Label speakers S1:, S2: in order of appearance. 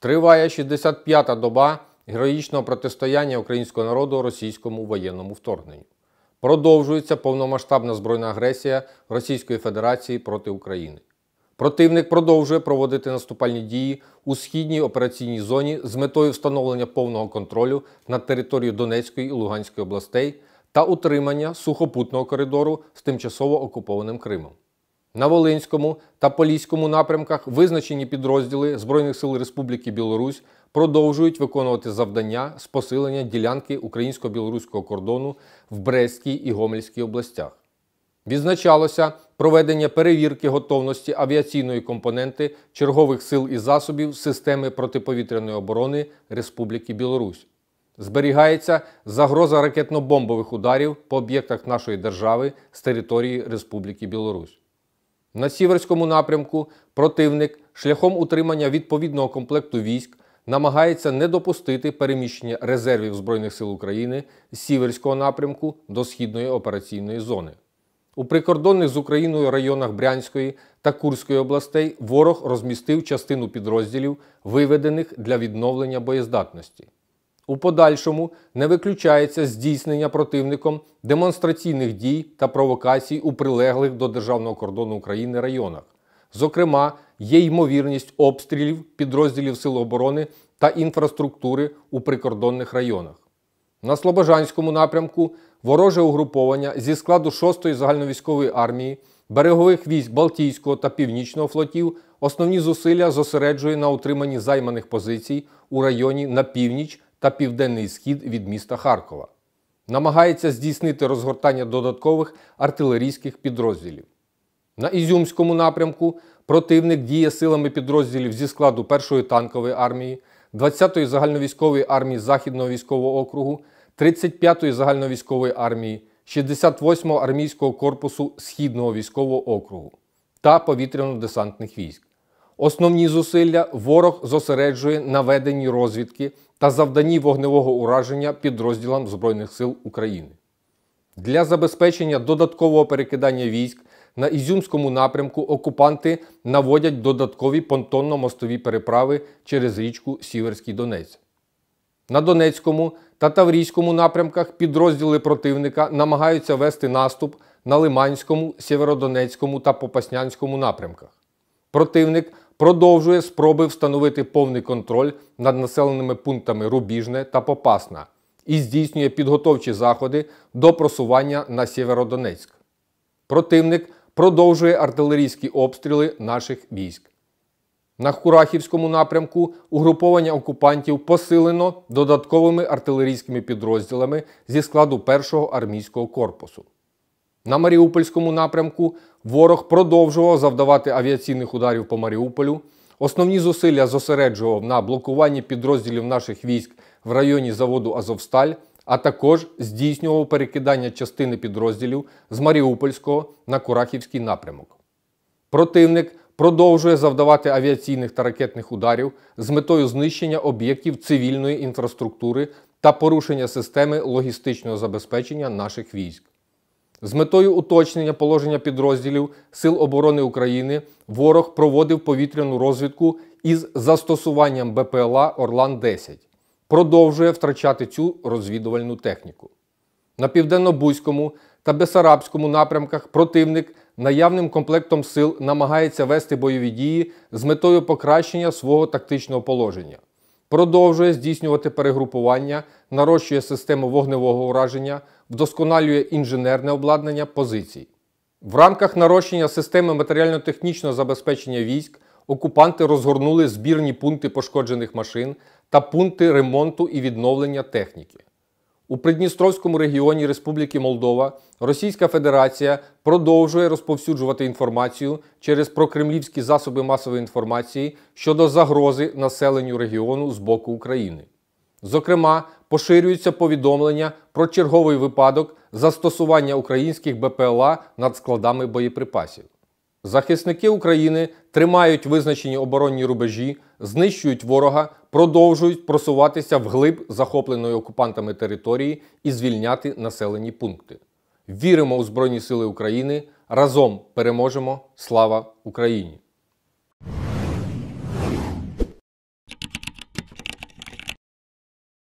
S1: Триває 65-та доба героїчного протистояння українського народу російському воєнному вторгненню. Продовжується повномасштабна збройна агресія Російської Федерації проти України. Противник продовжує проводити наступальні дії у східній операційній зоні з метою встановлення повного контролю над територією Донецької і Луганської областей та утримання сухопутного коридору з тимчасово окупованим Кримом. На Волинському та Поліському напрямках визначені підрозділи Збройних сил Республіки Білорусь продовжують виконувати завдання з посилення ділянки українсько-білоруського кордону в Брестській і Гомельській областях. Відзначалося проведення перевірки готовності авіаційної компоненти чергових сил і засобів системи протиповітряної оборони Республіки Білорусь. Зберігається загроза ракетно-бомбових ударів по об'єктах нашої держави з території Республіки Білорусь. На Сіверському напрямку противник шляхом утримання відповідного комплекту військ намагається не допустити переміщення резервів Збройних сил України з Сіверського напрямку до Східної операційної зони. У прикордонних з Україною районах Брянської та Курської областей ворог розмістив частину підрозділів, виведених для відновлення боєздатності. У подальшому не виключається здійснення противником демонстраційних дій та провокацій у прилеглих до державного кордону України районах. Зокрема, є ймовірність обстрілів підрозділів Сил оборони та інфраструктури у прикордонних районах. На Слобожанському напрямку вороже угруповання зі складу 6-ї загальновійськової армії, берегових військ Балтійського та Північного флотів основні зусилля зосереджує на утриманні займаних позицій у районі на північ та південний схід від міста Харкова. Намагається здійснити розгортання додаткових артилерійських підрозділів. На Ізюмському напрямку противник діє силами підрозділів зі складу 1-ї танкової армії, 20-ї загальновійськової армії Західного військового округу, 35-ї загальновійськової армії, 68-го армійського корпусу Східного військового округу та повітряно-десантних військ. Основні зусилля ворог зосереджує на веденні розвідки та завданні вогневого ураження підрозділам Збройних сил України. Для забезпечення додаткового перекидання військ на Ізюмському напрямку окупанти наводять додаткові понтонно-мостові переправи через річку Сіверський Донець. На Донецькому та Таврійському напрямках підрозділи противника намагаються вести наступ на Лиманському, Сєвєродонецькому та Попаснянському напрямках. Противник продовжує спроби встановити повний контроль над населеними пунктами Рубіжне та Попасна і здійснює підготовчі заходи до просування на Сєвєродонецьк. Противник продовжує артилерійські обстріли наших військ. На Курахівському напрямку угруповання окупантів посилено додатковими артилерійськими підрозділами зі складу 1-го армійського корпусу. На Маріупольському напрямку ворог продовжував завдавати авіаційних ударів по Маріуполю. Основні зусилля зосереджував на блокуванні підрозділів наших військ в районі заводу Азовсталь, а також здійснював перекидання частини підрозділів з Маріупольського на Курахівський напрямок. Противник продовжує завдавати авіаційних та ракетних ударів з метою знищення об'єктів цивільної інфраструктури та порушення системи логістичного забезпечення наших військ. З метою уточнення положення підрозділів Сил оборони України ворог проводив повітряну розвідку із застосуванням БПЛА Орлан-10. Продовжує втрачати цю розвідувальну техніку. На південно-бузькому та Бесарабському напрямках противник наявним комплектом сил намагається вести бойові дії з метою покращення свого тактичного положення. Продовжує здійснювати перегрупування, нарощує систему вогневого ураження, вдосконалює інженерне обладнання позицій. В рамках нарощення системи матеріально-технічного забезпечення військ окупанти розгорнули збірні пункти пошкоджених машин та пункти ремонту і відновлення техніки. У Придністровському регіоні Республіки Молдова Російська Федерація продовжує розповсюджувати інформацію через прокремлівські засоби масової інформації щодо загрози населенню регіону з боку України. Зокрема, поширюються повідомлення про черговий випадок застосування українських БПЛА над складами боєприпасів. Захисники України тримають визначені оборонні рубежі, знищують ворога, продовжують просуватися вглиб захопленої окупантами території і звільняти населені пункти. Віримо у Збройні Сили України. Разом переможемо! Слава Україні!